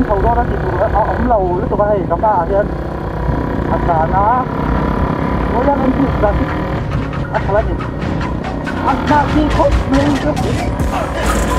sáng thầu đó đó thì tụi nó ống lầu, lúc tụi bay các bạn chứ anh cả nó nó ra anh chụp ra anh phải gì? Anh ta đi khóc lên sal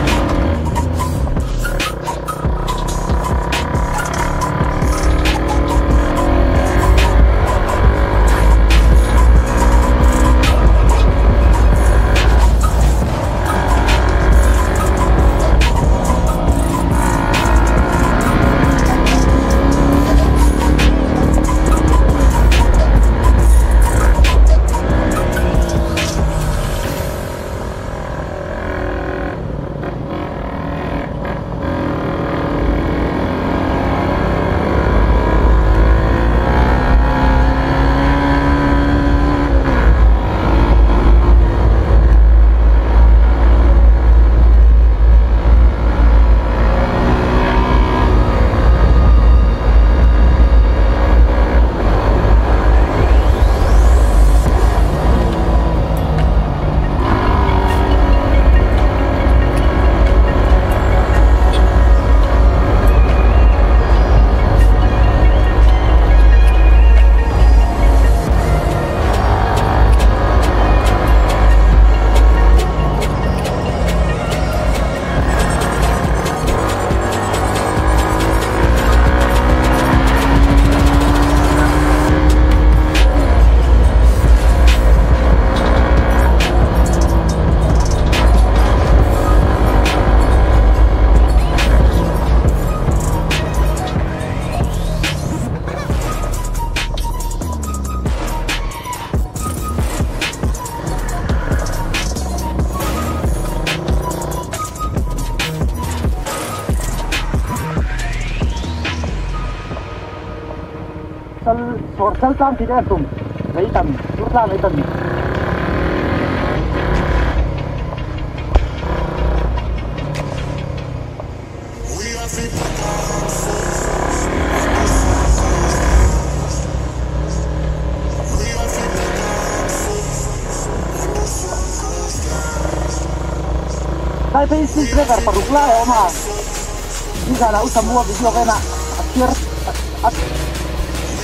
ورسلتهم تداتهم لقيتهم ورسلتهم لقيتهم Dai pensi driver per rublare o ma? Diga la usa semua video che akhir. Atir.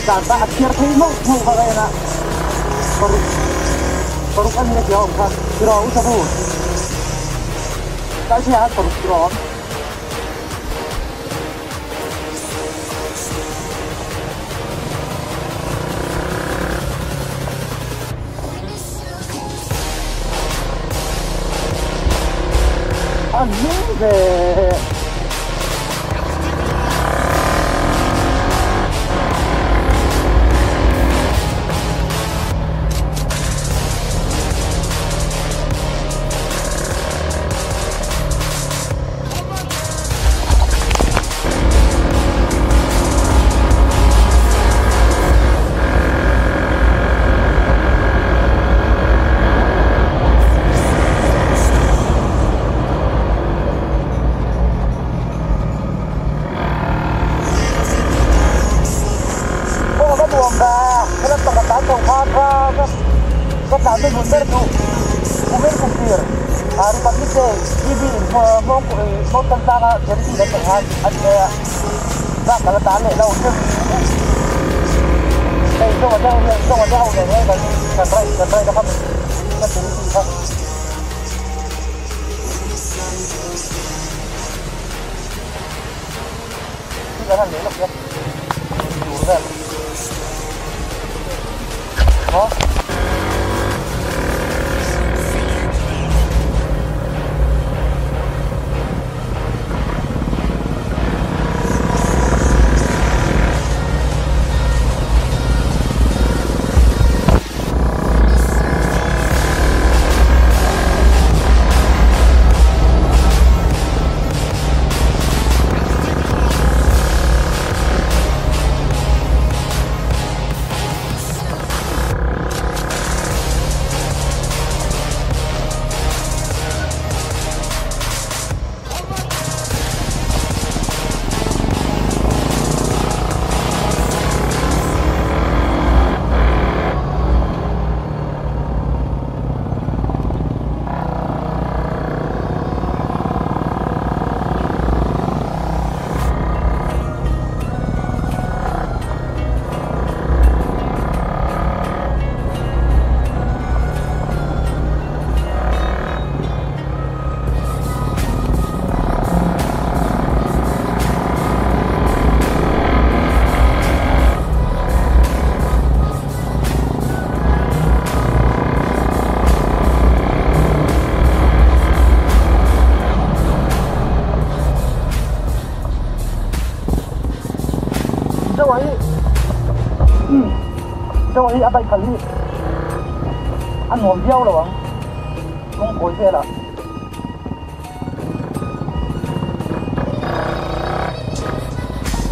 data at tier play mo mo ka kaya na paruk paruk ano na siya ka pero ako sa buo kasi lahat paruk pero Amazing! Cái thằng đấy lục kia. đủ rồi đó cho bay khẩn đi ăn hồn diao rồi không không khoi xe là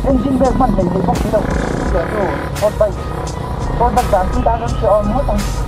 engine belt man nei bok không lo ke tu hot con bay, con dan ti dan đang on mo mất cái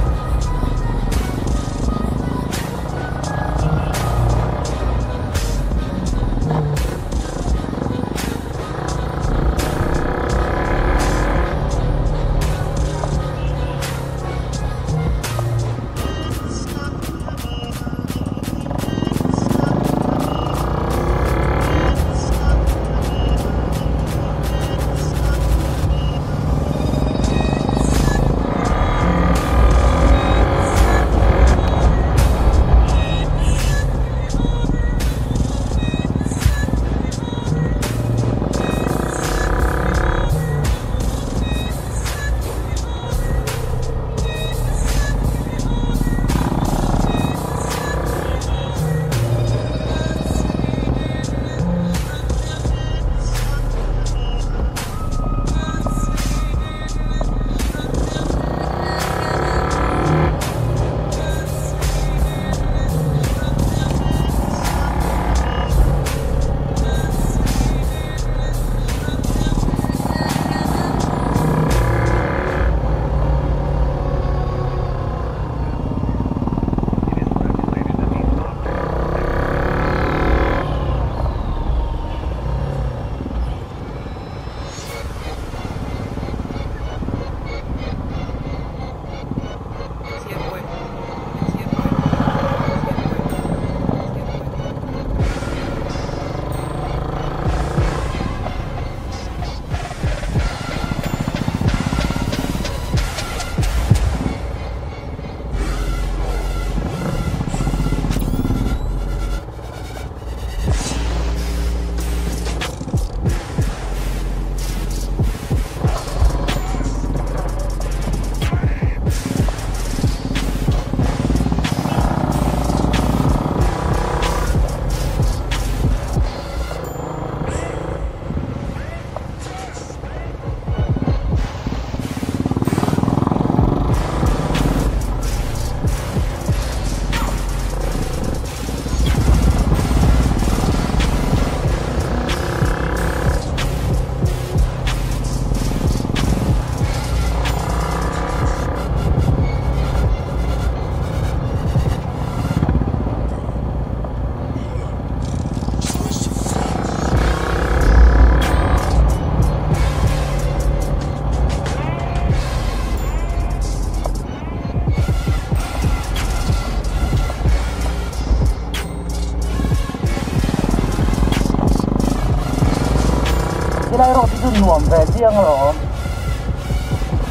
riêng rồi.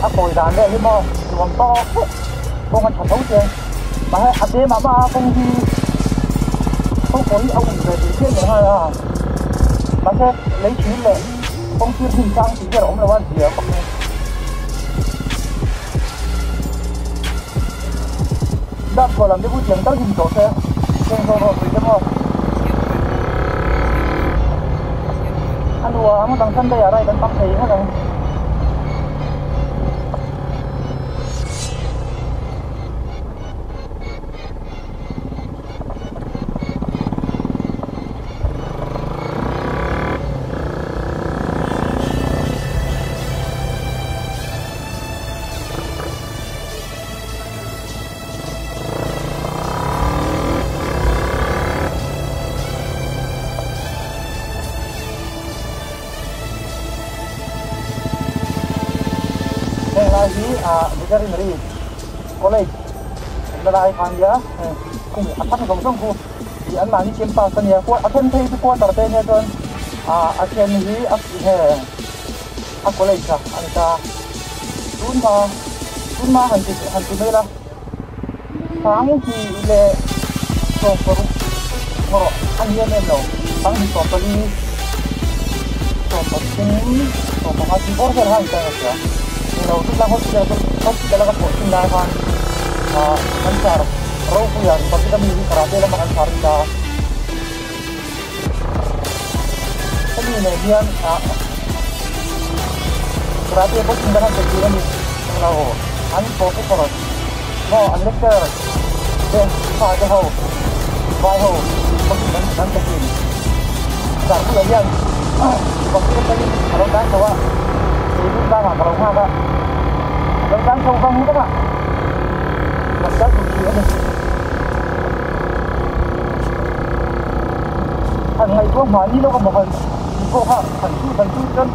À cối đàn đây đi mò nuông to. Con có chặt thấu chưa mà hay à thế mà ba không đi. Không có ông về thì riêng nữa à. Mà sẽ lấy chú lệ. Không chưa hình sang thì cái ông là bao gì không đáp vào làm cái bút chuyện tao nhìn chỗ xe ว่ามันต้องทำได้อะไรกันปักสีเท่าไร uh, veterinary college lalaki cùng dia kung atak gong song thì di an mani chem pa san ya ko athen thei tu ko tar te ne don a a chen hi a he a college là an ta tun ma có ma han ti han tu me la đi hi le so ko ko an ye ne no sang hi so เราก็จะต้องจะเราก็ปวดขึ้นได้ครับ Ansar, Rofian, pag kita mili karate lang makansar na kanina diyan uh, karate po tindahan sa gira ni Lao ang poco parot no ang lecture then sa the ho by ho pag ang ang takin sa kuya yan pag kita tayo karong dahil kawa hindi ba nga karong nga ba vẫn đang kalau vong các bạn. Mặt đất một phía này hàng ngày có hỏi đi đâu còn một phần cô ha phần chú phần chú chân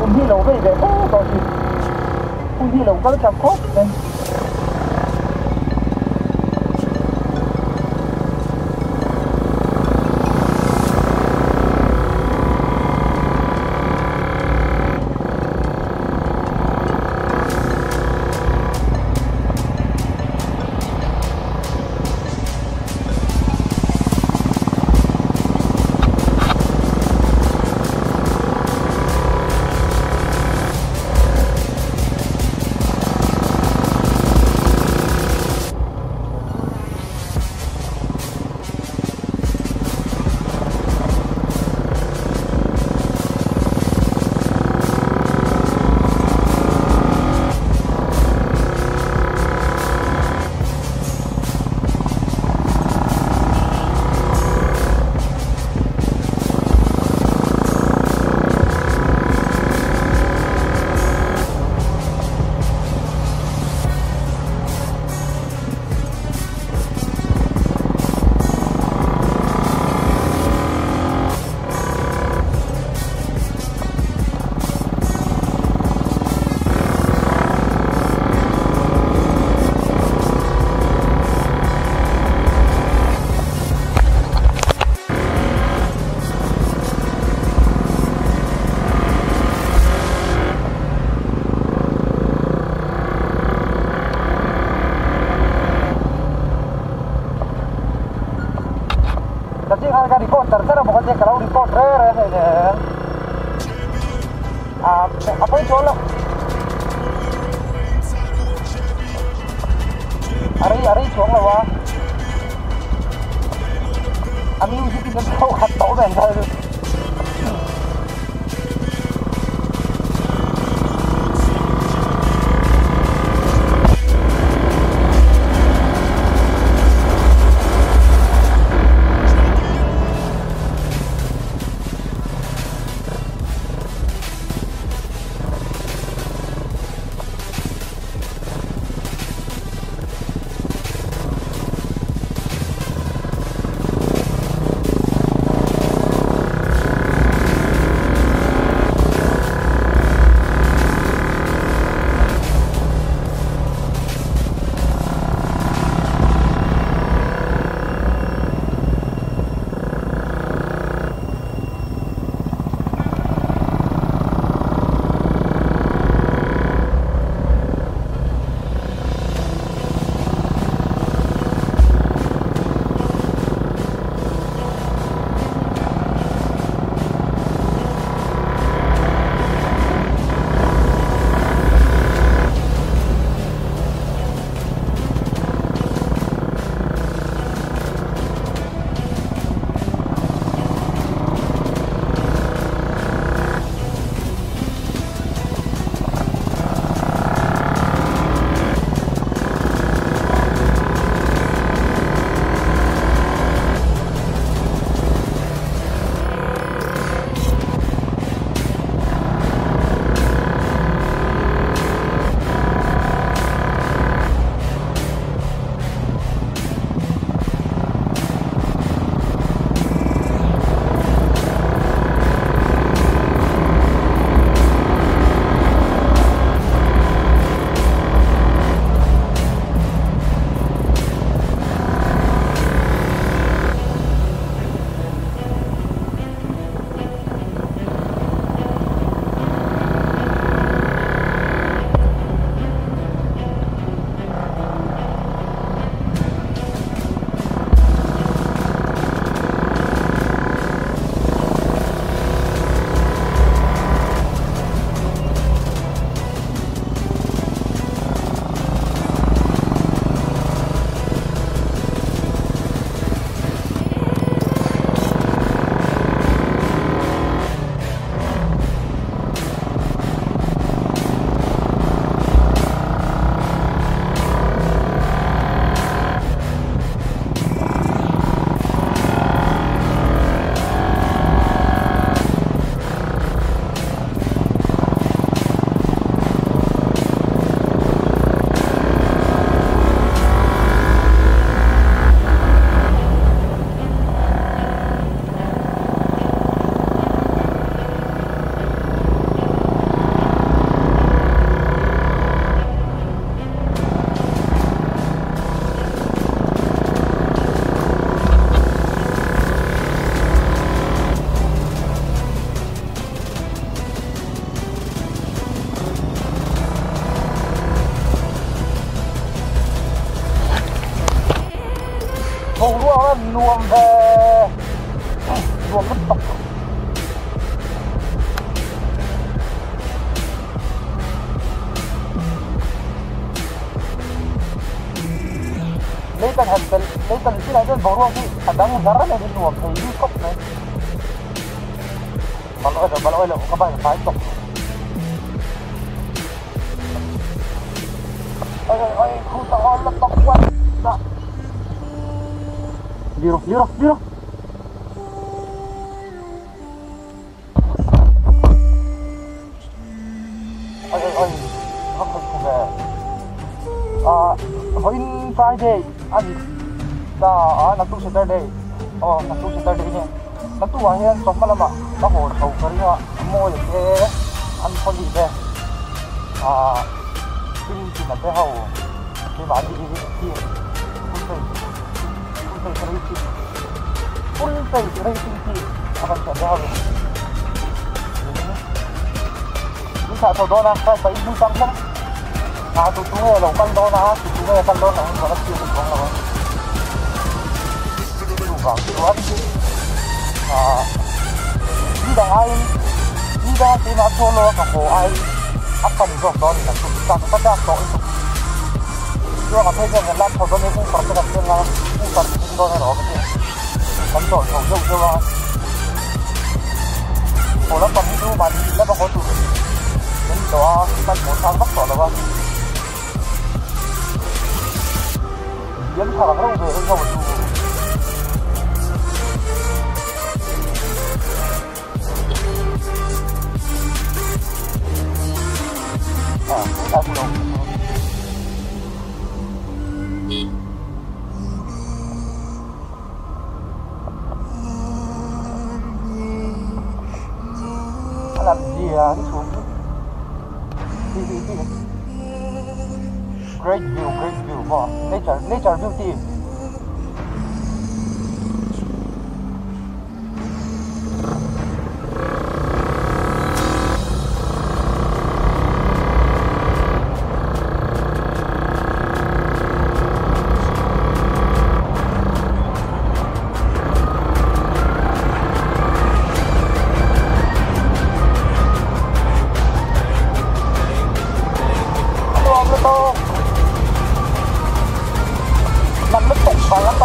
cùng đi lâu về để ô to thì cùng đi lâu có cái chạm khóc anjing harga di counter. Kan bukan dia kalau di counter ya apa apa yang colok hari hari cuang lah wah. Kami uji tidak tahu kata orang với Friday anh ta à nãy tu Saturday ờ nãy tu Saturday nhé nãy tu anh em sống mà làm à nó hồ sầu cái nhá mua được cái ăn con gì đây à tin thì là cái hậu cái bản gì gì kia cũng thấy cũng thấy cái gì cũng thấy cái gì kia à bạn sẽ đeo rồi những thằng thầu đó là phải phải mua sắm 아, 조통에 럭방 넣어놔. 조통에 럭방 넣어놔. 내가 지우고 그런 거. 뭔가, 좋아지지. 아, 이다 아이, 이다 디나 톨로 갖고 아이, 아까 이거 넣으니까 좀 비싸서 빠져 넣어. 이거 같아 이제 내가 저번에 공부할 때 같은 거, 공부할 때 공부하는 거 어떻게? 감정 정정 좋아. ủa nó còn đi du mà đi nó còn có tụi mình đó mình muốn sang bắc đó là vâng 烟草哪个动作先我的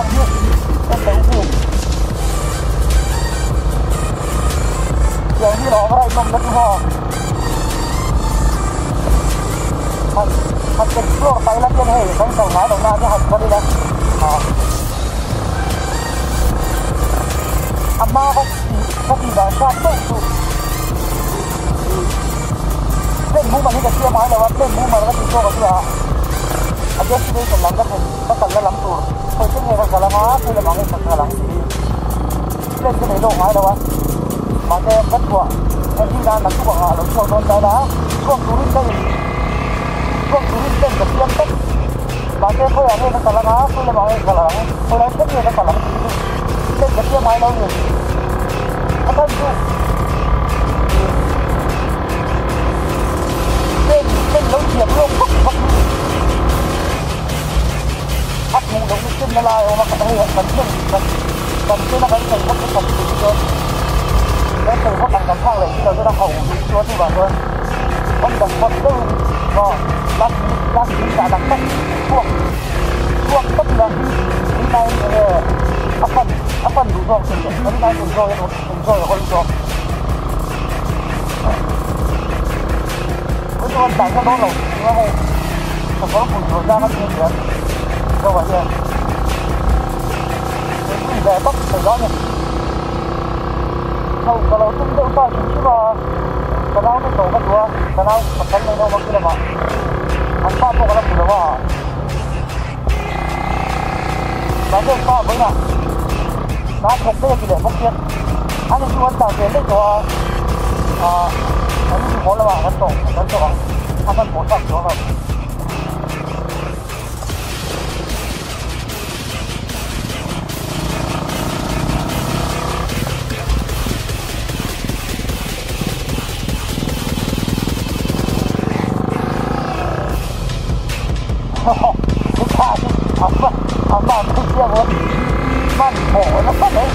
ก็อย่างที่เราไรต้มน้ำหอมมันมันเป็นช่วไปแล้วเป็นเหตุของสองหาสองนาที่หักคดีนะอาม่าเาเขาตีแบบชอบเต้นถูกเล่นมุ้งมันนี่จะเชื่อไหมเลยว่าเล่นมุ้งมันแล้ก็ตีโชว์กับเชื่ออายุที่ได้สมหลังก็เป็นก็ตัดและล้ำตัว phải cái này còn cả là ngó thì là ngó cái thật là lên cái đấy đồ ngoài đâu á mà cái em bắt của em đi ra là cứ bảo họ đóng sầu đôn cái đá con chú đi đây con chú đi đây được tiêm tích mà à, cái phơi ở đây nó cả là ngó phơi là ngó cái thật là tôi lấy tất nhiên nó cả là lên cái tiêm máy đâu rồi nó thân chứ lên lên đấu chiếm luôn, bắt bắt. Bắt mù đúng natin malayo makatahiyan bansin bansin na kayo kayo ko kong dito doon cái từ có bằng đồng thang lệ bây giờ tôi đang hầu chúa thì bảo tôi ông đồng vật tư ngò đang đang đã đặt tất thuộc thuộc tất là hôm nay áp phần áp phần đủ rồi thì hôm nay đủ rồi đủ rồi rồi rồi cái con đánh nó đó rồi nó hay còn có cùng thời gian nó chưa chuyển đâu vậy Bắc Saigonia. Sau đó là chúng tôi phải chúng chúng là cái nào cũng bắt đua, cái nào mà cái này nó mà cái nào anh ta không có làm gì đâu mà. Nói chung là với nào, nó không có gì để mất tiền. Anh em chúng anh tạo tiền đấy rồi à, anh chú có là bạn anh tổ, anh tổ, anh phân bổ sản xuất rồi. ผู้ชายเอาบ้านเอาบ้านที่เที่ยวรถบ้านโหแล้วก็เลย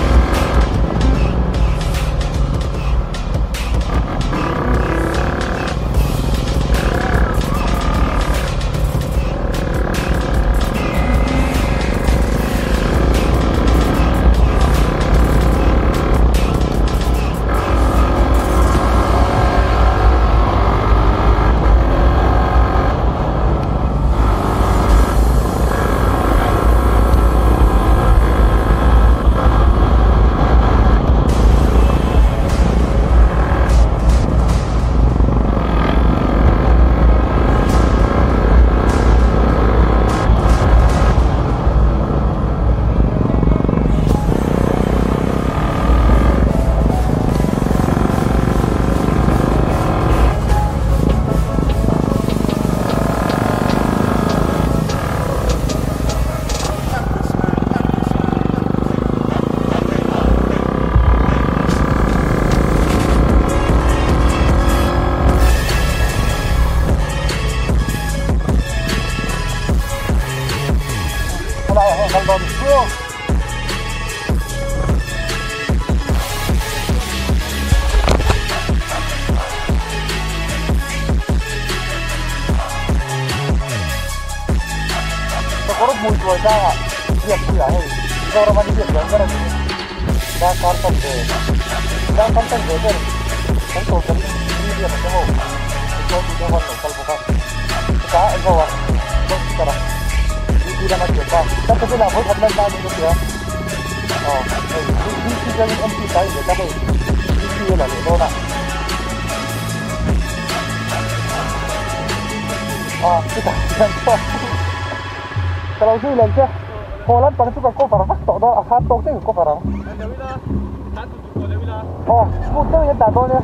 哦，木凳也打光了，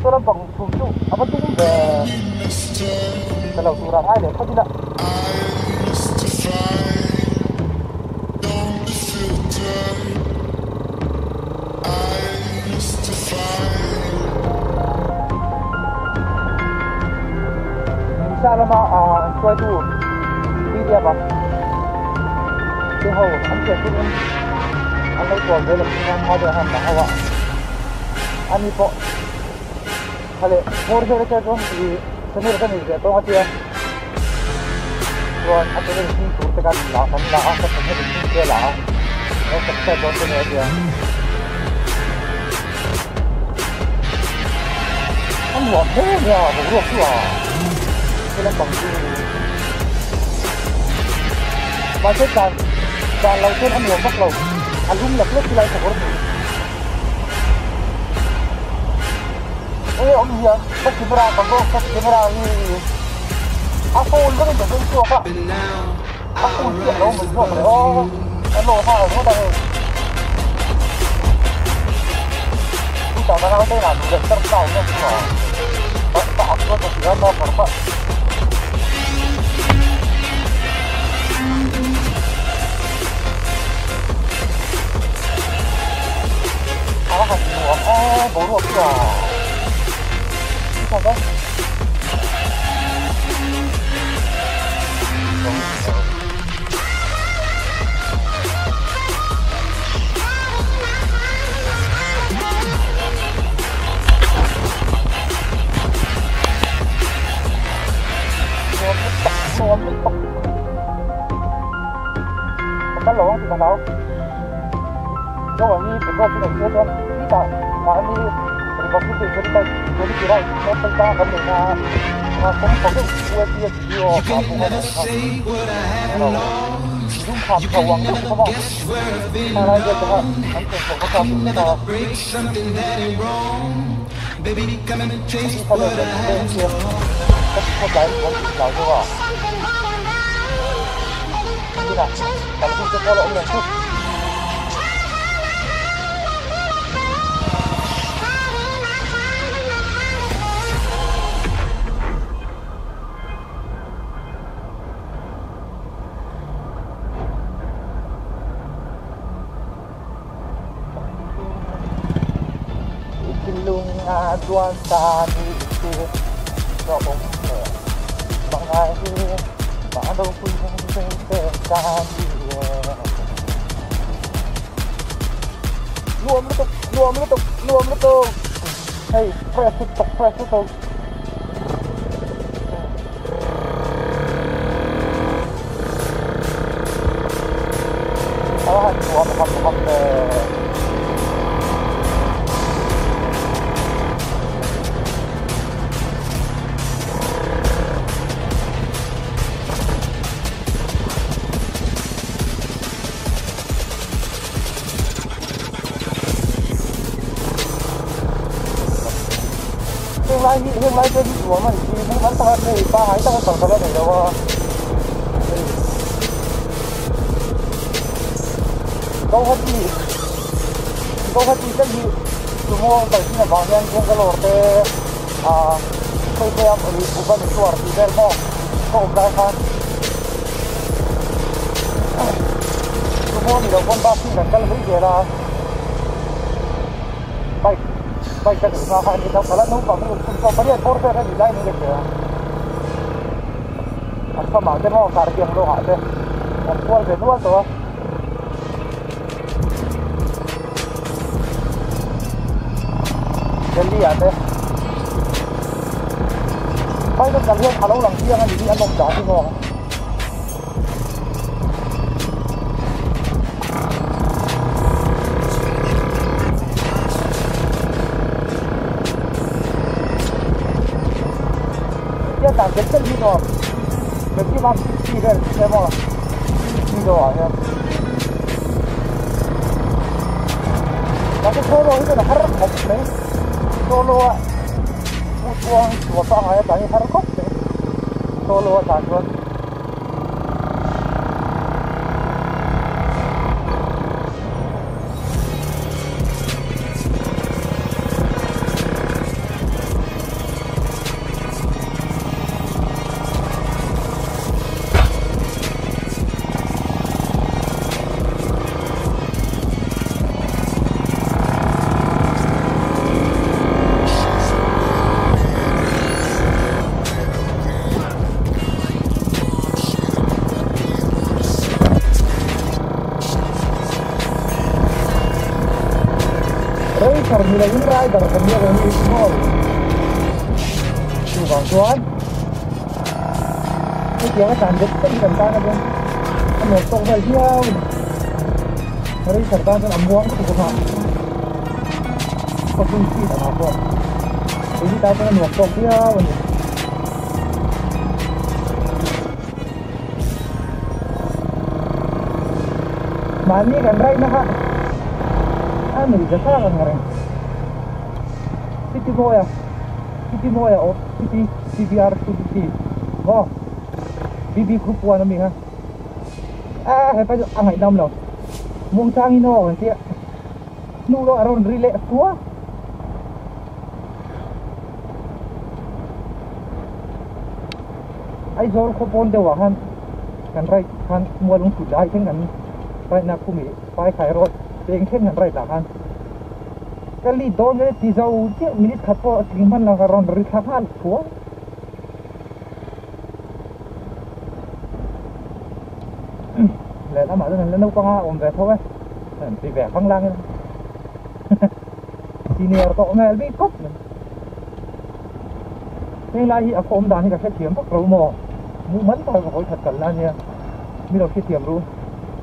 做了绑辅助，还不动的。这老朱他太厉害，太劲。下来吗？啊，过来住，点吧。最后我看见这边还有广州的拍电好不好阿弥陀佛他的摩托车的车身比身体的这里多一些说他这个的新这个女什么不啊按照昨的新啊我怎么在昨了解他往后面啊我啊这个绑住你往前 càng lâu trên anh uống bắt đầu. Anh không lập lớp lại phải có Eh, om iya, pas kamera bago, pas kamera ni. Ako ulo rin ba ko ka? Ako ulo ano mo mo pre. Oh, ano ha, ano da eh. Kita mana ko na, just start down na ko. Basta ako to siya na parpa. Ako kasi mo, eh, Cái lỗ? Nó còn như cái con cái này chưa Đi tại mà đi Bakit yung ganito, ganito sila, metal ka kami na kung pag uwag niya siyo, kapo ka na ano, yung kapawang ko sa các bạn dyan ka, ang kung pagkakapo sa, Baby, come and taste isa na what I yung have. siya, kasi ko dahil kung ikaw ko ba, hindi na, talagang sa kala ulit, Ikilong aduan sa mẹ bằng ai hi mà đâu quên không tên tên ca tục Luam lutuk, tục lutuk, luam tục Hey, press lutuk, press lutuk. Oh, luam luam luam luam. 来，们你不能到那里把还到省出来的话，高科技，高科技这里，什么本身的方向，跟个罗的啊，会这样，你不管你做的比较好，够不来看。什么你的问答性能更理解了， baita gizmahan eta ukala nuka, nuka, bariat borte ere nila ino getea. Azpa maate mo, karkiak lo gate. Azkual benua toa. Geldi ate. Baita galian halau lang tiang, hindi anong dati mo. Đi cái xem mà Đi rồi à cái solo itu dah harap kop ni Solo ah Musuh Dua sang ayat tanya harap kop ni Solo ah tak nila yung rider kami ang yung small yung vòng chuan cái tiếng cái tàn đất tất cả ta nó bên anh một tông về theo đây thật ta sẽ làm muỗng của các bạn có phương chi là nào không cái gì ta sẽ làm một tông theo Mani kan rai na ha. Ano, isa sa kan Pity moja. Pity moja od Pity CBR 250. Go. BB Group 1 na mình ha. À, hãy phải ăn hãy đâm nào. Muông trang nó rồi chị ạ. Nụ đó rồi ri lệ quá. Ai rồi có bốn đều hắn. Gần đây hắn mua lông chủ đại thế ngắn. Right now, cũng bị phải khai rồi. Tiếng thế ngắn right là hắn. Zol han kali don ne ti zau minit khat po ting ron về thôi thì vẻ phăng lang thì nè có nghe bị cốc thế là hi ở ôm đàn thì cả cái thiểm bắt đầu mò mu mẫn thôi mà hỏi thật cần là nha mi đầu khi thiểm luôn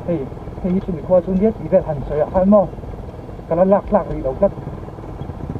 thì thì tụi mình qua thì về hẳn mò cái nó lạc lạc thì đầu cất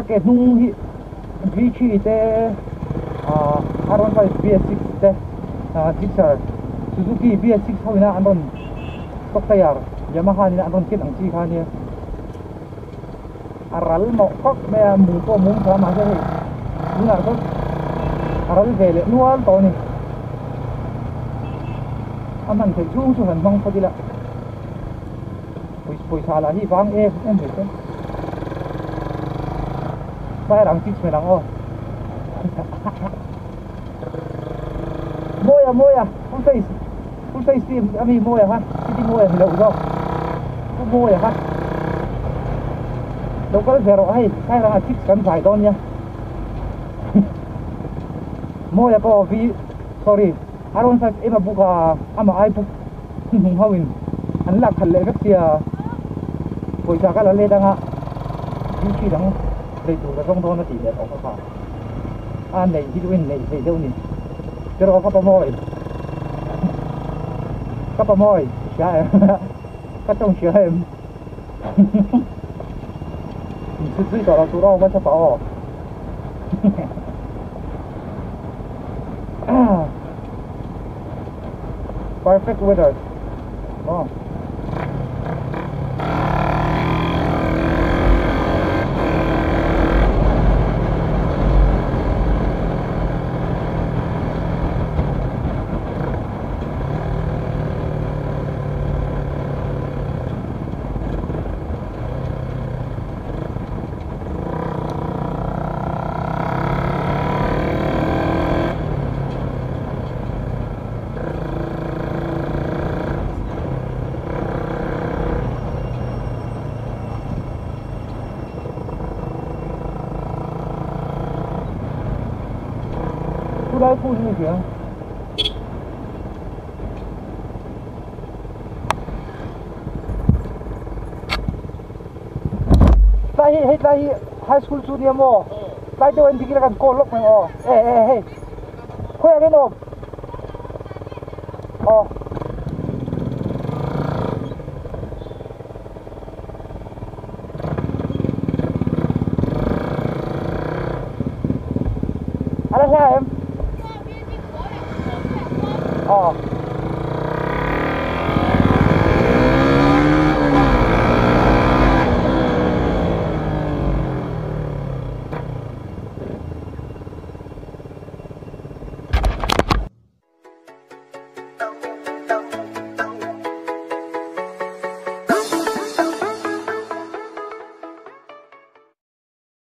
các cái nung hi vi chi te à R15 BS6 te à Gixxer Suzuki BS6 thôi na anh tok tayar Yamaha ni nak ron kit ang chi kha ni aral mo kok me mu ko mum kha ma se ni ngar ko aral vele nual to ni aman ke chu chu han bang phadila pui pui sala hi bang e làm he mày ba ô môi à môi à. Moya moya full face full à team môi à ha siti moya hello go môi à ha rồi hay. Hay là rang chip phải con don môi à có vi sorry. Aron sa ema buka ama ai bu hung hawin an lak khalle ka sia poisa ka la le danga yu chi dang le tu ka song don na để có ko ka này chỉ hi này nei đâu nhỉ ni pero có bao mồi có bao mồi chả em có trong xa em sư sư tỏ là tụ rau có cho bảo perfect weather oh seguridad pública. Tahi hei tahi high school su dia mo. Tai tu entik kan kolok. Eh eh eh. Kau yang ini